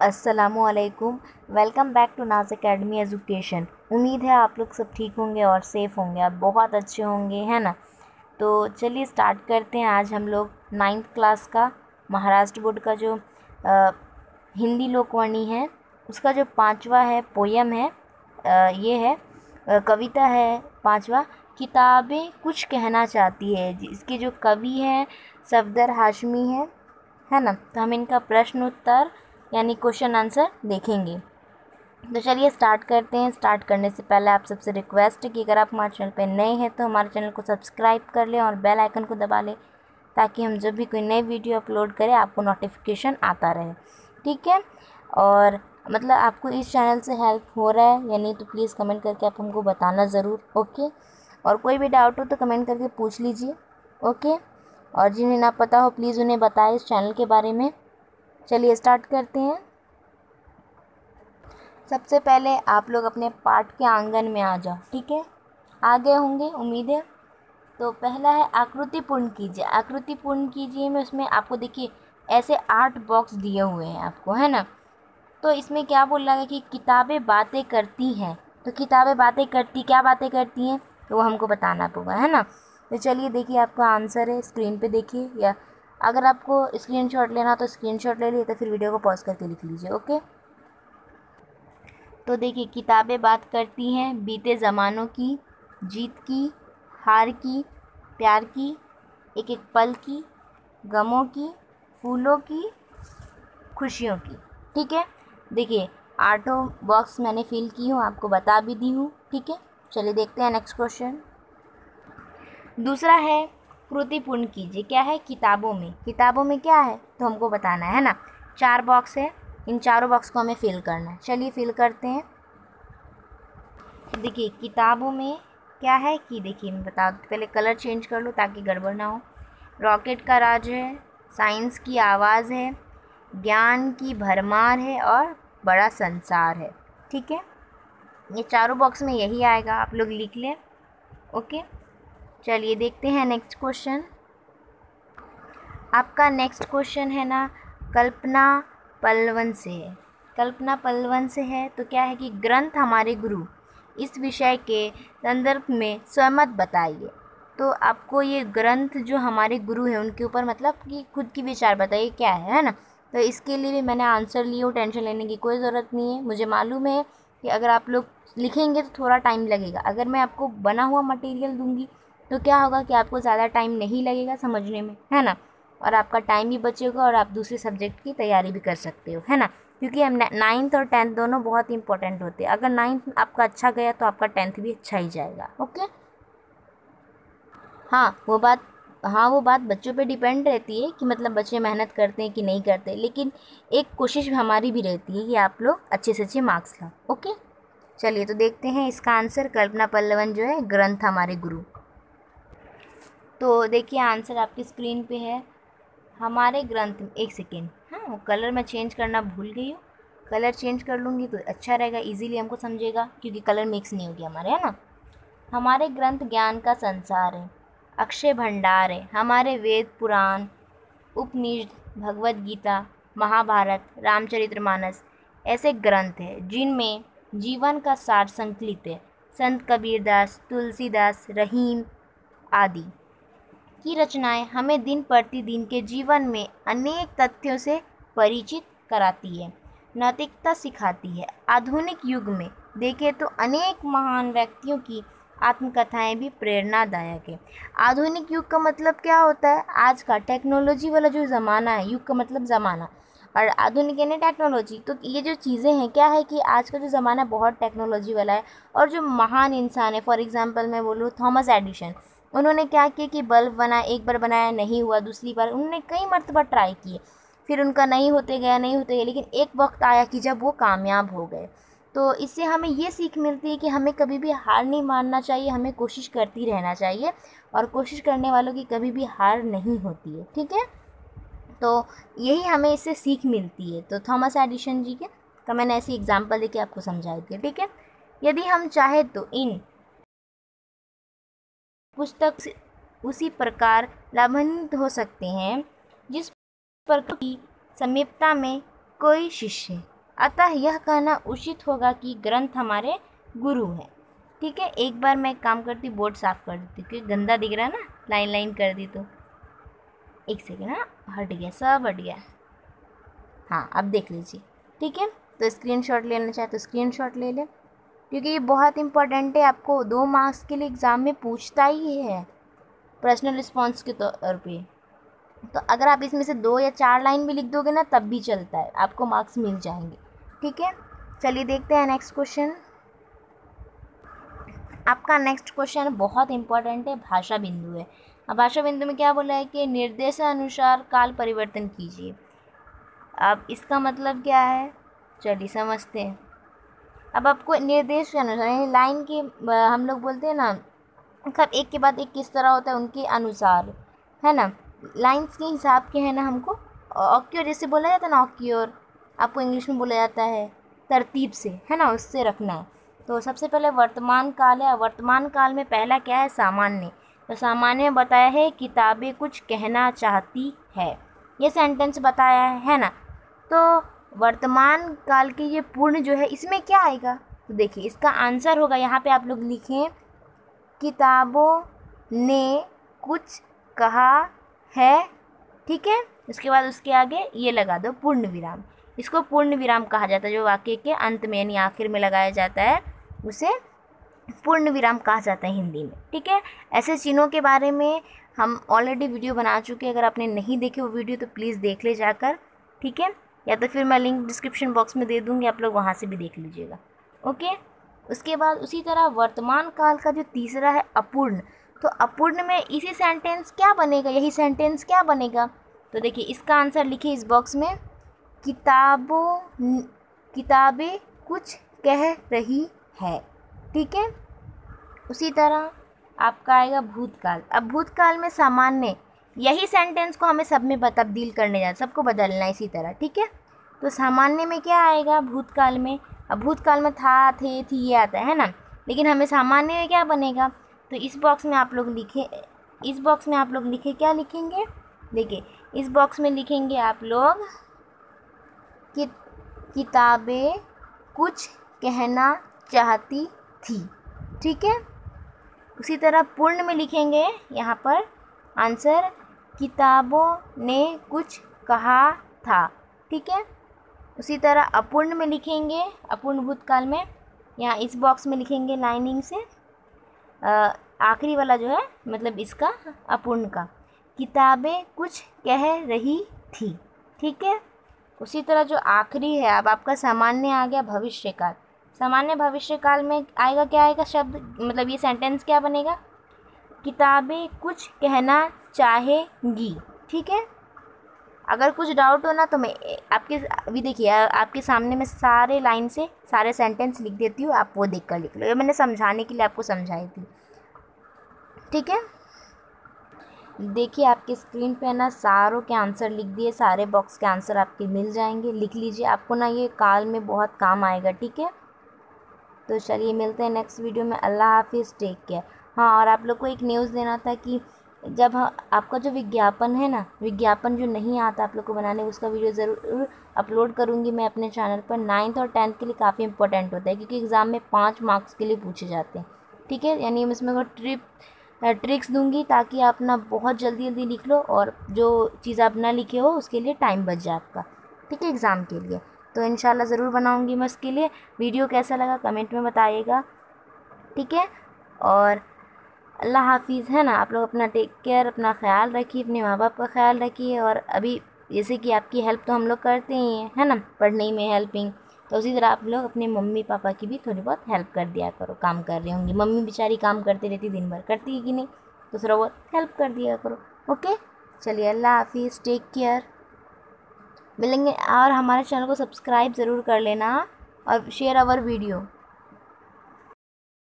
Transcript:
असलकुम welcome back to Naaz academy education उम्मीद है आप लोग सब ठीक होंगे और सेफ़ होंगे आप बहुत अच्छे होंगे है ना? तो चलिए स्टार्ट करते हैं आज हम लोग नाइन्थ क्लास का महाराष्ट्र बोर्ड का जो आ, हिंदी लोकवाणी है उसका जो पांचवा है पोयम है आ, ये है आ, कविता है पांचवा किताबें कुछ कहना चाहती है इसके जो कवि हैं सफदर हाशमी हैं है ना? तो हम इनका प्रश्न उत्तर यानी क्वेश्चन आंसर देखेंगे। तो चलिए स्टार्ट करते हैं। स्टार्ट करने से पहले आप सबसे रिक्वेस्ट है कि अगर आप हमारे चैनल पर नए हैं तो हमारे चैनल को सब्सक्राइब कर लें और बेल आइकन को दबा लें, ताकि हम जब भी कोई नई वीडियो अपलोड करें, आपको नोटिफिकेशन आता रहे। ठीक है? और मतलब आपको इस चैनल से हेल्प हो रहा है या नहीं तो प्लीज़ कमेंट करके आप हमको बताना ज़रूर ओके और कोई भी डाउट हो तो कमेंट करके पूछ लीजिए ओके और जिन्हें ना पता हो प्लीज़ उन्हें बताएँ इस चैनल के बारे में। चलिए स्टार्ट करते हैं। सबसे पहले आप लोग अपने पाठ के आँगन में आ जाओ, ठीक है? आ गए होंगे, उम्मीद है। तो पहला है आकृति पूर्ण कीजिए। आकृति पूर्ण कीजिए में उसमें आपको देखिए, ऐसे आठ बॉक्स दिए हुए हैं आपको, है ना? तो इसमें क्या बोल रहा है कि किताबें बातें करती हैं। तो किताबें बातें करती, क्या बातें करती हैं? तो वो हमको बताना पड़ेगा, है ना? तो चलिए देखिए आपका आंसर है स्क्रीन पे देखिए या अगर आपको स्क्रीनशॉट लेना तो स्क्रीनशॉट ले लिए तो फिर वीडियो को पॉज करके लिख लीजिए ओके तो देखिए, किताबें बात करती हैं बीते ज़मानों की, जीत की, हार की, प्यार की एक एक पल की, गमों की, फूलों की, खुशियों की, ठीक है? देखिए, आठों बॉक्स मैंने फिल की हूँ, आपको बता भी दी हूँ, ठीक है? चलिए देखते हैं नेक्स्ट क्वेश्चन दूसरा है कृतिपूर्ण कीजिए। क्या है? किताबों में। किताबों में क्या है? तो हमको बताना है ना? चार बॉक्स है। इन चारों बॉक्स को हमें फिल करना है। चलिए फिल करते हैं। देखिए, किताबों में क्या है कि देखिए, मैं बता, पहले कलर चेंज कर लो ताकि गड़बड़ ना हो। रॉकेट का राज है साइंस की आवाज़ है, ज्ञान की भरमार है और बड़ा संसार है। ठीक है? ये चारों बॉक्स में यही आएगा। आप लोग लिख लें। ओके? चलिए देखते हैं नेक्स्ट क्वेश्चन आपका नेक्स्ट क्वेश्चन है ना, कल्पना पल्लवन से है। कल्पना पल्लवन से है तो क्या है कि ग्रंथ हमारे गुरु, इस विषय के संदर्भ में स्वमत बताइए। तो आपको ये ग्रंथ जो हमारे गुरु हैं, उनके ऊपर मतलब कि खुद की विचार बताइए क्या है है ना? तो इसके लिए भी मैंने आंसर लिए हूँ टेंशन लेने की कोई ज़रूरत नहीं है। मुझे मालूम है कि अगर आप लोग लिखेंगे तो थोड़ा टाइम लगेगा। अगर मैं आपको बना हुआ मटेरियल दूँगी तो क्या होगा कि आपको ज़्यादा टाइम नहीं लगेगा समझने में, है ना? और आपका टाइम भी बचेगा और आप दूसरे सब्जेक्ट की तैयारी भी कर सकते हो, है ना? क्योंकि हम नाइन्थ और टेंथ दोनों बहुत इंपॉर्टेंट होते हैं। अगर नाइन्थ आपका अच्छा गया तो आपका टेंथ भी अच्छा ही जाएगा ओके हाँ वो बात हाँ वो बात बच्चों पे डिपेंड रहती है कि मतलब बच्चे मेहनत करते हैं कि नहीं करते, लेकिन एक कोशिश हमारी भी रहती है कि आप लोग अच्छे से अच्छे मार्क्स लाओ ओके चलिए तो देखते हैं इसका आंसर कल्पना पल्लवन जो है, ग्रंथ हमारे गुरु। तो देखिए आंसर आपकी स्क्रीन पे है। हमारे ग्रंथ में, एक सेकेंड। हाँ वो कलर मैं चेंज करना भूल गई हूँ। कलर चेंज कर लूँगी तो अच्छा रहेगा, इजीली हमको समझेगा, क्योंकि कलर मिक्स नहीं होगी हमारे, है ना? हमारे ग्रंथ ज्ञान का संसार है, अक्षय भंडार है, हमारे वेद पुराण, उपनिषद भगवत गीता, महाभारत रामचरितमानस ऐसे ग्रंथ हैं, जिनमें जीवन का सार संकलित है। संत कबीरदास, तुलसीदास, रहीम आदि। की रचनाएँ हमें दिन प्रतिदिन के जीवन में अनेक तथ्यों से परिचित कराती है, नैतिकता सिखाती है। आधुनिक युग में देखें तो अनेक महान व्यक्तियों की आत्मकथाएँ भी प्रेरणादायक है। आधुनिक युग का मतलब क्या होता है? आज का टेक्नोलॉजी वाला जो ज़माना है, युग का मतलब ज़माना। और आधुनिक यानी टेक्नोलॉजी तो ये जो चीज़ें हैं, क्या है कि आज का जो ज़माना बहुत टेक्नोलॉजी वाला है और जो महान इंसान है, फॉर एग्ज़ाम्पल मैं बोलूँ, थॉमस एडिशन उन्होंने क्या किया कि बल्ब बनाया एक बार बनाया, नहीं हुआ, दूसरी बार उन्होंने कई मरतबा ट्राई किए। फिर उनका नहीं होते गया, नहीं होते गया, लेकिन एक वक्त आया कि जब वो कामयाब हो गए। तो इससे हमें ये सीख मिलती है कि हमें कभी भी हार नहीं मानना चाहिए, हमें कोशिश करती रहना चाहिए और कोशिश करने वालों की कभी भी हार नहीं होती है, ठीक है? तो यही हमें इससे सीख मिलती है। तो थॉमस एडिशन जी के का मैंने ऐसी एग्ज़ाम्पल देके आपको समझाई थी, ठीक है? यदि हम चाहें तो इन पुस्तक उसी प्रकार लाभान्वित हो सकते हैं, जिस प्रकार की समीपता में कोई शिष्य। अतः यह कहना उचित होगा कि ग्रंथ हमारे गुरु हैं। ठीक है, एक बार मैं काम करती बोर्ड साफ़ कर देती क्योंकि गंदा दिख रहा है ना, लाइन लाइन कर दी तो। एक सेकेंड हाँ हट गया, सब हट गया। हाँ अब देख लीजिए। ठीक है तो स्क्रीनशॉट लेना चाहे तो स्क्रीनशॉट ले लें। क्योंकि ये बहुत इंपॉर्टेंट है, आपको दो मार्क्स के लिए एग्ज़ाम में पूछता ही है पर्सनल रिस्पॉन्स के तौर पे। तो अगर आप इसमें से दो या चार लाइन भी लिख दोगे ना, तब भी चलता है, आपको मार्क्स मिल जाएँगे। ठीक है? चलिए देखते हैं नेक्स्ट क्वेश्चन आपका नेक्स्ट क्वेश्चन बहुत इंपॉर्टेंट है, भाषा बिंदु है। अब भाषा बिंदु में क्या बोला है कि निर्देशानुसार काल परिवर्तन कीजिए। अब इसका मतलब क्या है? चलिए समझते हैं। अब आपको निर्देश के अनुसार यानी लाइन के हम लोग बोलते हैं ना मतलब एक के बाद एक किस तरह होता है उनके अनुसार, है ना? लाइंस के हिसाब के है ना हमको। ऑक्योर जैसे बोला जाता है ना ऑक्योर आपको इंग्लिश में बोला जाता है तरतीब से, है ना? उससे रखना। है तो सबसे पहले वर्तमान काल है। वर्तमान काल में पहला क्या है? सामान्य। तो सामान्य बताया है, किताबें कुछ कहना चाहती है। ये सेंटेंस बताया है है ना? तो वर्तमान काल के ये पूर्ण जो है, इसमें क्या आएगा? तो देखिए, इसका आंसर होगा, यहाँ पे आप लोग लिखें, किताबों ने कुछ कहा है, ठीक है? उसके बाद उसके आगे ये लगा दो, पूर्ण विराम। इसको पूर्ण विराम कहा जाता है, जो वाक्य के अंत में यानी आखिर में लगाया जाता है, उसे पूर्ण विराम कहा जाता है हिंदी में, ठीक है? ऐसे चिन्हों के बारे में हम ऑलरेडी वीडियो बना चुके हैं। अगर आपने नहीं देखे वो वीडियो तो प्लीज़ देख ले जाकर, ठीक है? या तो फिर मैं लिंक डिस्क्रिप्शन बॉक्स में दे दूँगी, आप लोग वहाँ से भी देख लीजिएगा। ओके? उसके बाद उसी तरह वर्तमान काल का जो तीसरा है अपूर्ण। तो अपूर्ण में इसी सेंटेंस क्या बनेगा? यही सेंटेंस क्या बनेगा? तो देखिए, इसका आंसर लिखिए इस बॉक्स में। किताबों किताबें कुछ कह रही है। ठीक है? उसी तरह आपका आएगा भूतकाल। अब भूतकाल में सामान्य यही सेंटेंस को हमें सब में तब्दील करने जा सबको बदलना है इसी तरह, ठीक है? तो सामान्य में क्या आएगा? भूतकाल में। अब भूतकाल में था, थे, थी, ये आता है ना? लेकिन हमें सामान्य में क्या बनेगा? तो इस बॉक्स में आप लोग लिखे, इस बॉक्स में आप लोग लिखे, क्या लिखेंगे? देखिए, इस बॉक्स में लिखेंगे आप लोग, कि, किताबें कुछ कहना चाहती थी, ठीक है? उसी तरह पूर्ण में लिखेंगे, यहाँ पर आंसर किताबों ने कुछ कहा था, ठीक है? उसी तरह अपूर्ण में लिखेंगे, अपूर्ण भूतकाल में यहाँ इस बॉक्स में लिखेंगे लाइनिंग से। आखिरी वाला जो है मतलब इसका, अपूर्ण का। किताबें कुछ कह रही थी, ठीक है? उसी तरह जो आखिरी है, अब आपका सामान्य आ गया भविष्यकाल। सामान्य भविष्यकाल में आएगा, क्या आएगा शब्द? मतलब ये सेंटेंस क्या बनेगा? किताबें कुछ कहना चाहेंगी, ठीक है? अगर कुछ डाउट हो ना तो मैं, आपके, अभी देखिए आपके सामने मैं सारे लाइन से, सारे सेंटेंस लिख देती हूँ, आप वो देख कर लिख लो। ये मैंने समझाने के लिए आपको समझाई थी। ठीक है? देखिए, आपके स्क्रीन पे ना, सारों के आंसर लिख दिए, सारे बॉक्स के आंसर आपके मिल जाएँगे। लिख लीजिए, आपको ना ये काल में बहुत काम आएगा, ठीक है? तो चलिए, मिलते हैं नेक्स्ट वीडियो में। अल्लाह हाफिज़ टेक केयर हाँ और आप लोग को एक न्यूज़ देना था कि जब हाँ, आपका जो विज्ञापन है ना विज्ञापन जो नहीं आता आप लोग को बनाने उसका वीडियो ज़रूर अपलोड करूँगी मैं अपने चैनल पर। नाइन्थ और टेंथ के लिए काफ़ी इंपॉर्टेंट होता है क्योंकि एग्ज़ाम में पाँच मार्क्स के लिए पूछे जाते हैं। ठीक है? यानी मैं इसमें ट्रिप ट्रिक्स दूँगी ताकि आप ना बहुत जल्दी जल्दी लिख लो और जो चीज़ आप ना लिखे हो उसके लिए टाइम बच जाए आपका। ठीक है? एग्ज़ाम के लिए। तो इन ज़रूर बनाऊँगी मैं उसके लिए। वीडियो कैसा लगा कमेंट में बताइएगा। ठीक है? और अल्लाह हाफिज़, है ना? आप लोग अपना टेक केयर अपना ख्याल रखिए, अपने माँ बाप का ख्याल रखिए और अभी जैसे कि आपकी हेल्प तो हम लोग करते ही हैं, है ना? पढ़ने में हेल्पिंग तो उसी तरह आप लोग अपने मम्मी पापा की भी थोड़ी बहुत हेल्प कर दिया करो, काम कर रही होंगी। मम्मी बेचारी काम करती रहती, दिन भर करती है कि नहीं? तो थोड़ा बहुत हेल्प कर दिया करो ओके चलिए, अल्लाह हाफिज़ टेक केयर मिलेंगे और हमारे चैनल को सब्सक्राइब ज़रूर कर लेना और शेयर आवर वीडियो